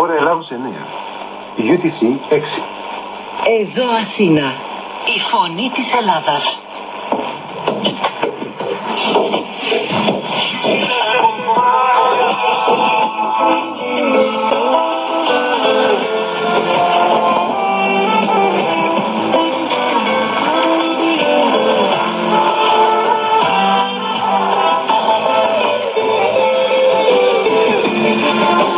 Ώρα Ελλάδος 9. UTC 6. Εδώ Αθήνα, η φωνή της Ελλάδας. Έχασα το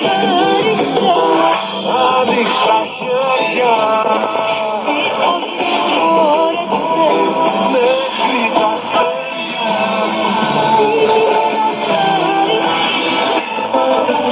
χάρισα Άδειξα χέρια. Τι όχι μπόρεσες μέχρι τα στέλια. Τι χάρισα